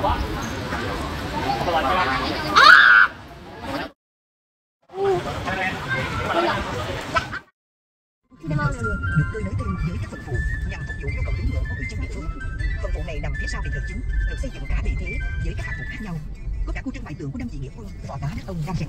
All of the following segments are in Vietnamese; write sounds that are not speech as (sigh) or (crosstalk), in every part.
được cơi nới thêm dưới các phần phụ nhằm phục vụ nhu cầu tín ngưỡng của người dân địa phương. Phần phụ này nằm phía sau đền thờ chính, được xây dựng cả bề thế với các hạng mục khác nhau. Có cả khu trưng bày tượng của đơn vị nghĩa quân võ tá đất ông Nam Rạch.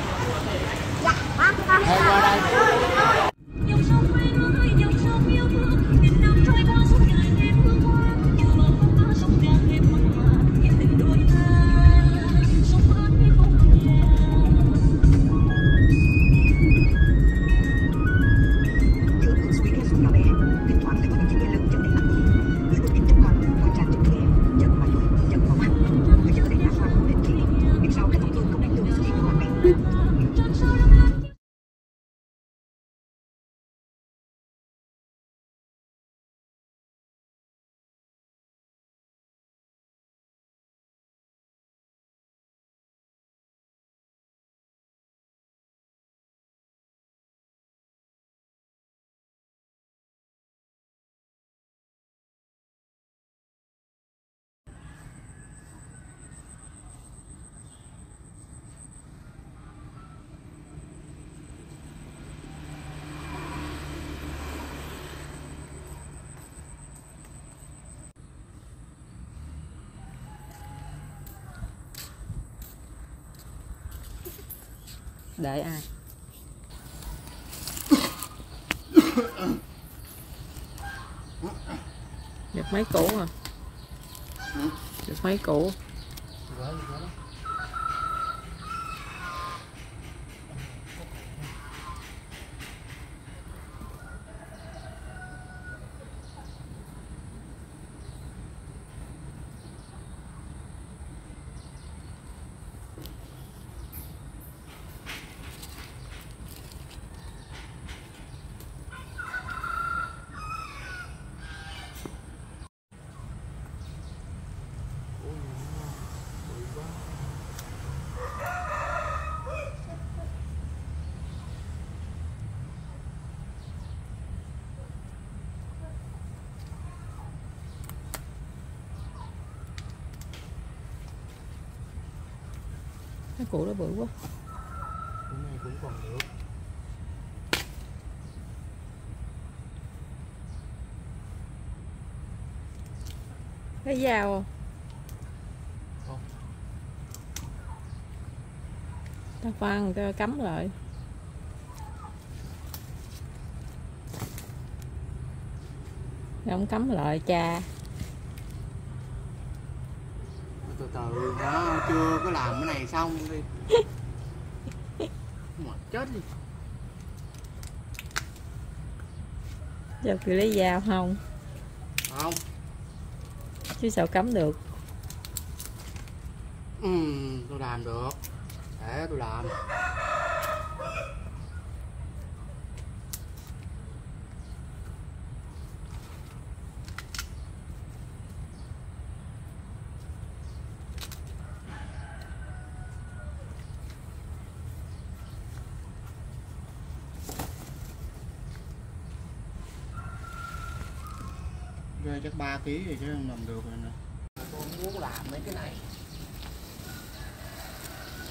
đợi ai giật mấy cũ à được mấy cũ. Cái củ nó bự quá. Cái này cũng còn được cái dao à? Không. ta khoan ta cắm lại. Rồi ông cắm lại, cha từ từ nó chưa có làm cái này xong đi. (laughs) Mà chết đi. Giờ kêu lấy dao không? Không. Chứ sao cắm được? Ừ, tôi làm được. Để tôi làm thuê chắc 3 kg rồi chứ không làm được rồi nè. Tôi muốn làm mấy cái này.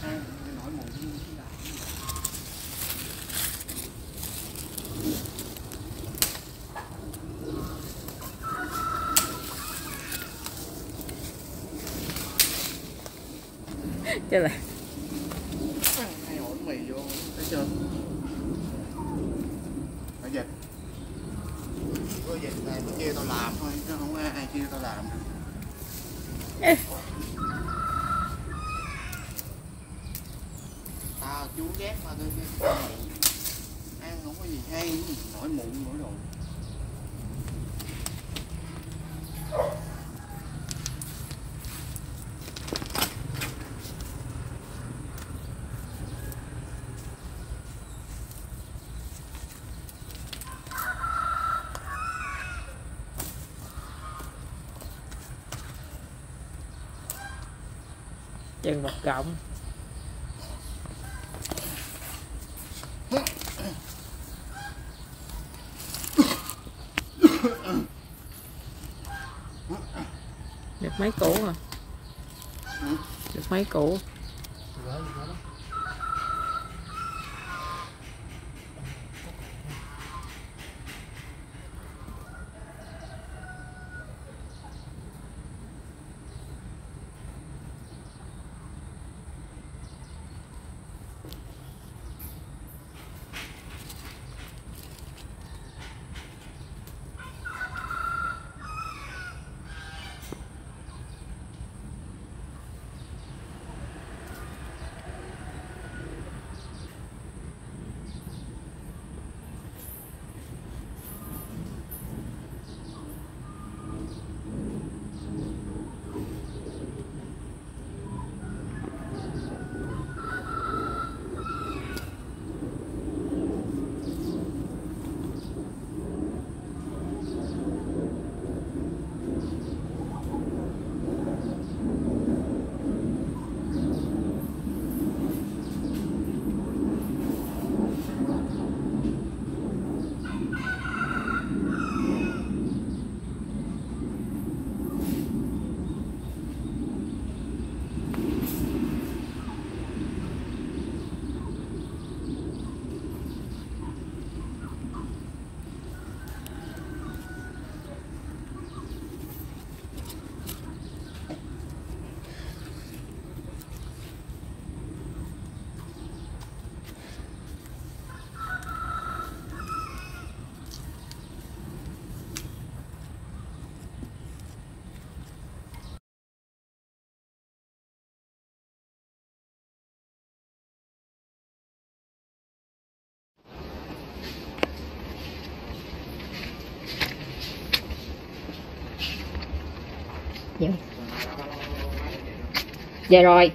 À, nói mùi cái này. Chứ là hay ổn mì vô thấy chưa? Phải dịch có kia tao làm thôi, chứ không có ai kia tao làm. Tao chú ghét mà tôi ăn không có gì hay, nổi mụn nổi đồ chân một cộng được mấy củ à? Được mấy củ? Dạ rồi